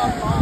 Oh,